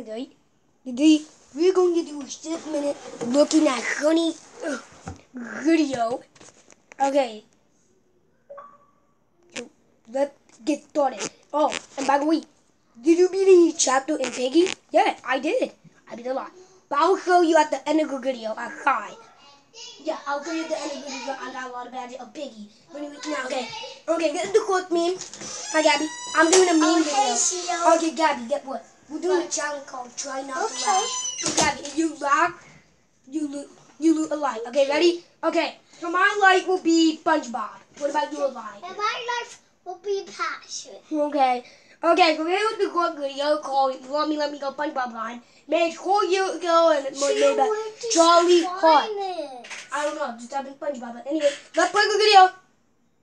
Okay. Today we're going to do a six minute looking at honey uh, video. Okay. So let's get started. Oh, and by the way, did you beat any chapter in Piggy? Yeah, I did. I beat a lot. But I'll show you at the end of the video high. Yeah, I'll show you at the end of the video. I got a lot of badges of Piggy. But anyway, now, okay. Okay, get the quote meme. Hi, Gabby. I'm doing a meme Okay, video. Okay, Gabby, get what? We're doing a challenge called Try Not to Okay. Laugh. So, Gabby, if you laugh, you loot, you loot a light. Okay, ready? Okay, so my light will be SpongeBob. What about your light? And my life will be passion. Okay. Okay, so here's the good video called You Want Me, Let Me Go SpongeBob line. Made four years ago and it was made by where did Charlie you Hart. find it? I don't know, just having SpongeBob. But anyway, let's play the video.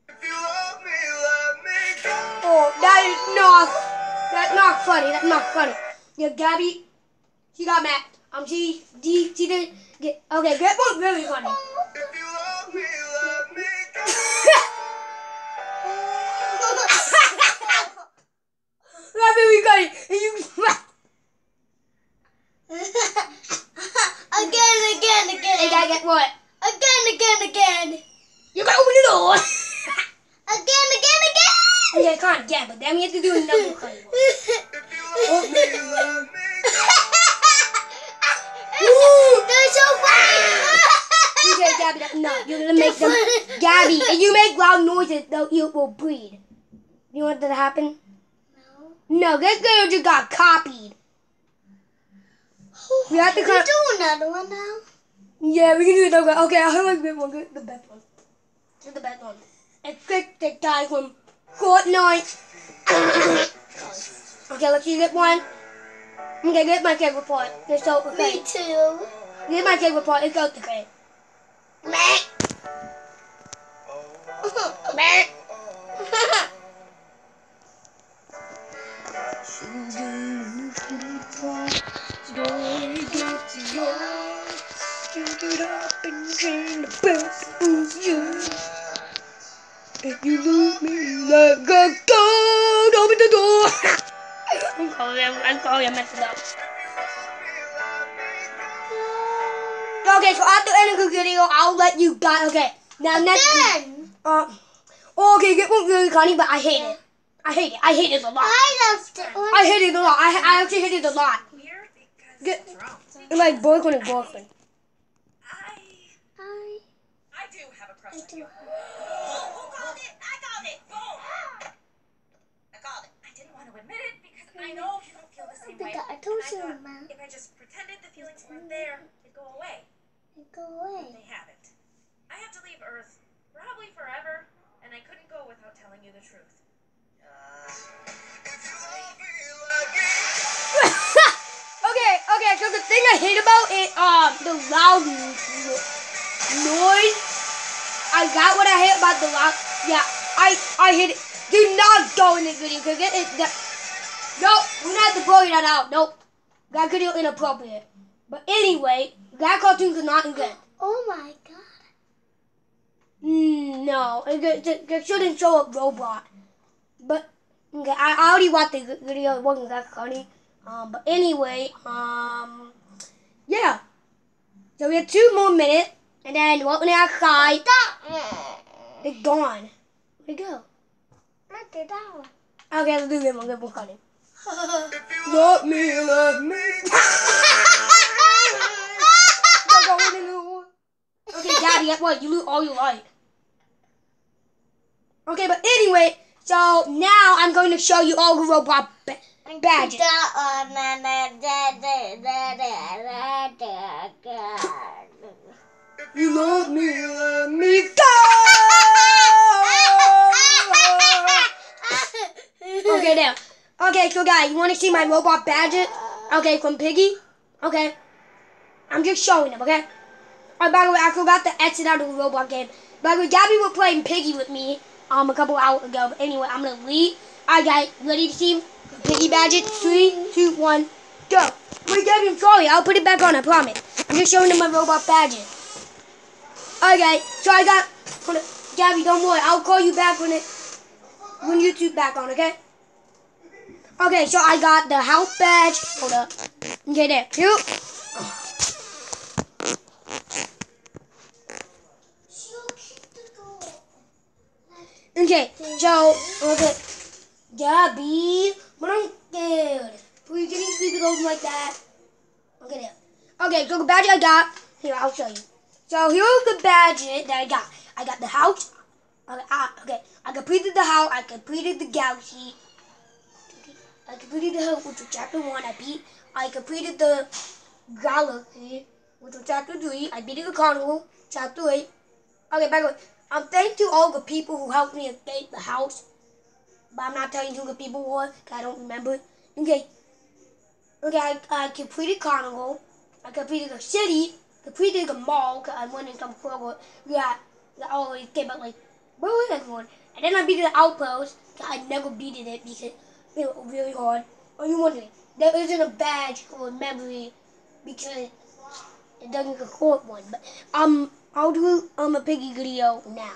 If you love me, let me go. Oh, that is not, that's not funny. That's not funny. Yeah, Gabby, she got mad. Um, she, she, she didn't get, okay, that was really funny. If you love me, let me go. That really funny. And you, again, again, again. hey, guy, get what? Again, again, again. You gotta open the door. Again, again, again. yeah, can't again, but then we have to do another funny one. If you love me, let me go. They're so funny. Okay, Gabby, that, no, you're gonna make them. Gabby, if you make loud noises, though, you will breed. You want that to happen? No, No, this girl just got copied. Oh, we have to We cut. do another one now. Yeah, we can do another one. Okay, I like this one. The best one. Get the best one. And pick the guy from Fortnite. okay, let's see this one. Okay, get my favorite part. It's so okay. Me too. This is my favorite part. It's so okay. Meh. Meh. If you lose me, let go, go, open the door. I'm sorry, I'm, I'm sorry, I messed it up. Okay, so after the end the video, I'll let you guys. Okay, now next. Again. Uh, okay, get one really funny, but I hate it. I hate it. I hate it a lot. I left it. I hate it a lot. I, I actually hate it a lot. Get- it's wrong. It's like boyfriend and girlfriend. I I, I do have a crush I on you. Oh, who called it? I called it. Boom. I called it. I didn't want to admit it I know you don't feel the same way. think I told And you, thought man. If I just pretended the feelings weren't there, they'd go away. They Go away. They haven't. I have to leave Earth, probably forever, and I couldn't go without telling you the truth. If you love me, let me go. okay, okay. So the thing I hate about it, um, the loud noise. I got what I hate about the loud. Yeah, I I hate it. Do not go in this video because it is that. Nope, we're not have to blur that out. Nope, that video inappropriate. But anyway, that cartoons are not good. Oh my god. Mm, no, it, it, it, it shouldn't show up robot. But okay, I, I already watched the video. It wasn't that funny. Um, but anyway, um, yeah. So we have two more minutes, and then what when outside, That. it's gone. Where'd it go? Look at that one. Okay, let's do one. This one you Let me, let me. okay, Daddy, guess what? You lose all your light. Okay, but anyway, so now I'm going to show you all the Roblox ba- badges. You love me, let me go. Okay, now. Okay, so guys, you want to see my Roblox badges? Okay, from Piggy? Okay. I'm just showing them, okay? Oh, by the way, I forgot to exit out of the Roblox game. By the way, Gabby was playing Piggy with me um a couple hours ago. But anyway, I'm gonna leave. Alright, guys, ready to see Piggy badges? Three, two, one, go. Wait, Gabby, I'm sorry. I'll put it back on, I promise. I'm just showing them my Roblox badges. Okay, so I got. Gabby, don't worry. I'll call you back when it when YouTube's back on, okay? Okay, so I got the house badge. Hold up. Okay, there. Here. Okay, so okay, Gabby, but I'm scared. Can you sleep it over like that? Okay, there. Okay, so the badge I got. Here, I'll show you. So here's the badge that I got. I got the house. Okay, ah, okay. I completed the house. I completed the galaxy. I completed the house, which was chapter one. I beat. I completed the galaxy, which was chapter three. I beat the carnival, chapter eight. Okay, by the way, um, thank you all the people who helped me escape the house. But I'm not telling you who the people were, 'cause I don't remember. Okay. Okay, I, I completed carnival. I completed the city. Completed the mall, 'cause I went in some forward. Yeah, I always came out like, where was everyone? And then I beat the outpost. I never beat it because really hard. Are you wondering? There isn't a badge a memory because it doesn't record one. But um, I'll do um a piggy video now.